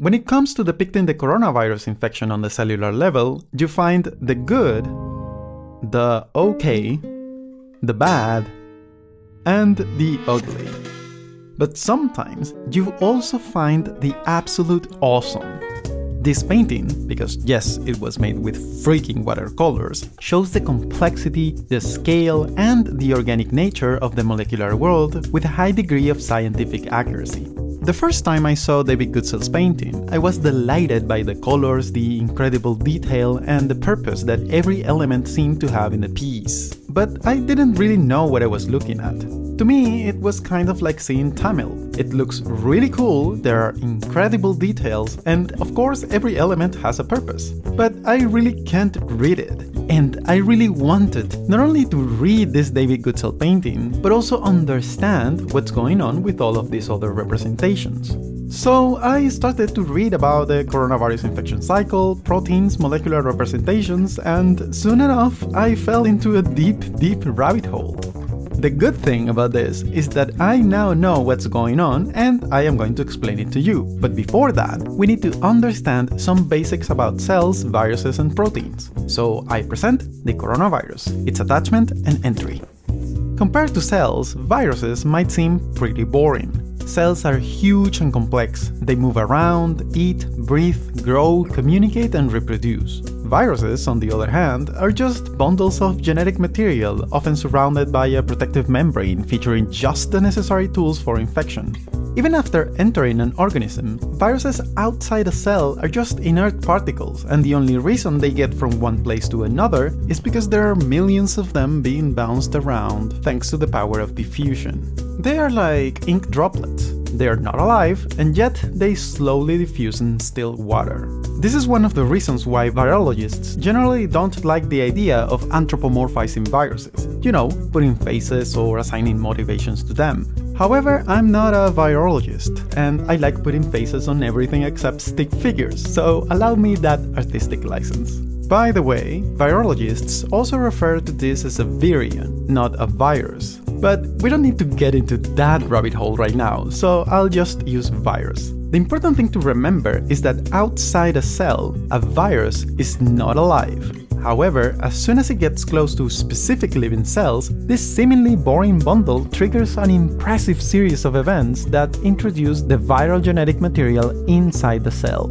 When it comes to depicting the coronavirus infection on the cellular level, you find the good, the okay, the bad, and the ugly. But sometimes you also find the absolute awesome. This painting, because yes, it was made with freaking watercolors, shows the complexity, the scale, and the organic nature of the molecular world with a high degree of scientific accuracy. The first time I saw David Goodsell's painting, I was delighted by the colors, the incredible detail, and the purpose that every element seemed to have in the piece. But I didn't really know what I was looking at. To me, it was kind of like seeing Tamil. It looks really cool, there are incredible details, and of course every element has a purpose. But I really can't read it. And I really wanted not only to read this David Goodsell painting, but also understand what's going on with all of these other representations. So I started to read about the coronavirus infection cycle, proteins, molecular representations, and soon enough I fell into a deep, deep rabbit hole. The good thing about this is that I now know what's going on and I am going to explain it to you. But before that, we need to understand some basics about cells, viruses, and proteins. So I present the coronavirus, its attachment and entry. Compared to cells, viruses might seem pretty boring. Cells are huge and complex. They move around, eat, breathe, grow, communicate, and reproduce. Viruses, on the other hand, are just bundles of genetic material, often surrounded by a protective membrane featuring just the necessary tools for infection. Even after entering an organism, viruses outside a cell are just inert particles, and the only reason they get from one place to another is because there are millions of them being bounced around thanks to the power of diffusion. They are like ink droplets. They are not alive, and yet they slowly diffuse in still water. This is one of the reasons why virologists generally don't like the idea of anthropomorphizing viruses, you know, putting faces or assigning motivations to them. However, I'm not a virologist, and I like putting faces on everything except stick figures, so allow me that artistic license. By the way, virologists also refer to this as a virion, not a virus. But we don't need to get into that rabbit hole right now, so I'll just use virus. The important thing to remember is that outside a cell, a virus is not alive. However, as soon as it gets close to specific living cells, this seemingly boring bundle triggers an impressive series of events that introduce the viral genetic material inside the cell.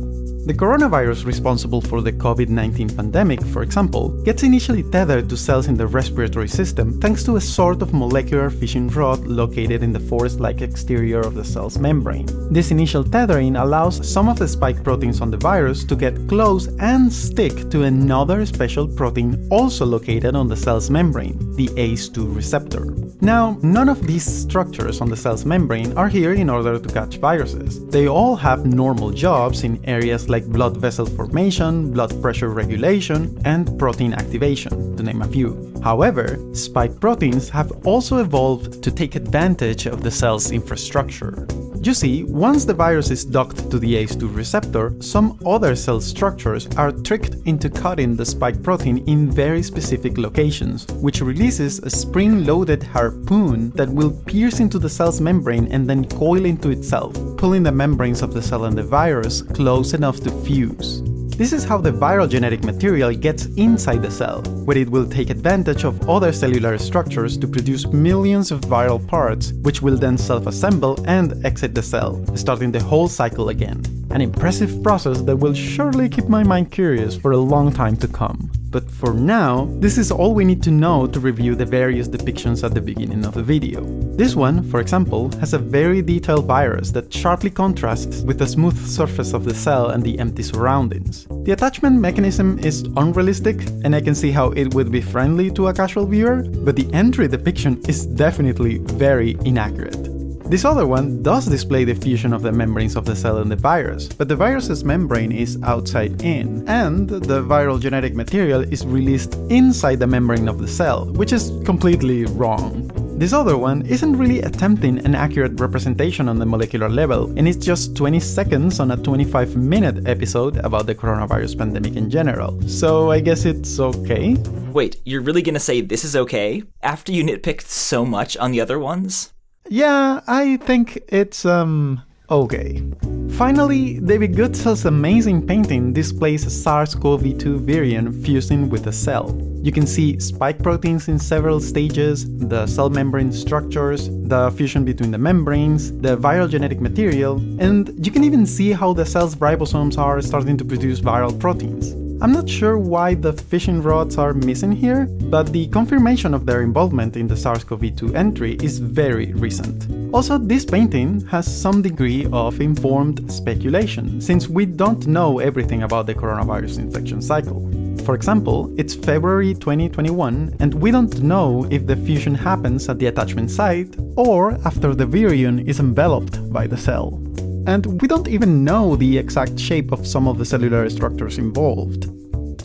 The coronavirus responsible for the COVID-19 pandemic, for example, gets initially tethered to cells in the respiratory system thanks to a sort of molecular fishing rod located in the forest-like exterior of the cell's membrane. This initial tethering allows some of the spike proteins on the virus to get close and stick to another special protein also located on the cell's membrane, the ACE2 receptor. Now, none of these structures on the cell's membrane are here in order to catch viruses. They all have normal jobs in areas like blood vessel formation, blood pressure regulation, and protein activation, to name a few. However, spike proteins have also evolved to take advantage of the cell's infrastructure. You see, once the virus is docked to the ACE2 receptor, some other cell structures are tricked into cutting the spike protein in very specific locations, which releases a spring-loaded harpoon that will pierce into the cell's membrane and then coil into itself, pulling the membranes of the cell and the virus close enough to fuse. This is how the viral genetic material gets inside the cell, where it will take advantage of other cellular structures to produce millions of viral parts, which will then self-assemble and exit the cell, starting the whole cycle again. An impressive process that will surely keep my mind curious for a long time to come. But for now, this is all we need to know to review the various depictions at the beginning of the video. This one, for example, has a very detailed virus that sharply contrasts with the smooth surface of the cell and the empty surroundings. The attachment mechanism is unrealistic, and I can see how it would be friendly to a casual viewer, but the entry depiction is definitely very inaccurate. This other one does display the fusion of the membranes of the cell and the virus, but the virus's membrane is outside in, and the viral genetic material is released inside the membrane of the cell, which is completely wrong. This other one isn't really attempting an accurate representation on the molecular level, and it's just 20 seconds on a 25 minute episode about the coronavirus pandemic in general, so I guess it's okay. Wait, you're really gonna say this is okay? After you nitpicked so much on the other ones? Yeah, I think it's um Okay. Finally, David Goodsell's amazing painting displays a SARS-CoV-2 variant fusing with a cell. You can see spike proteins in several stages, the cell membrane structures, the fusion between the membranes, the viral genetic material, and you can even see how the cell's ribosomes are starting to produce viral proteins. I'm not sure why the fishing rods are missing here, but the confirmation of their involvement in the SARS-CoV-2 entry is very recent. Also, this painting has some degree of informed speculation, since we don't know everything about the coronavirus infection cycle. For example, it's February 2021 and we don't know if the fusion happens at the attachment site or after the virion is enveloped by the cell and we don't even know the exact shape of some of the cellular structures involved.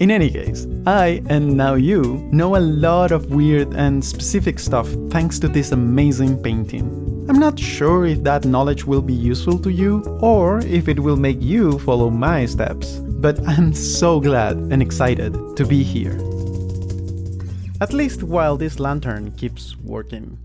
In any case, I, and now you, know a lot of weird and specific stuff thanks to this amazing painting. I'm not sure if that knowledge will be useful to you, or if it will make you follow my steps, but I'm so glad and excited to be here. At least while this lantern keeps working.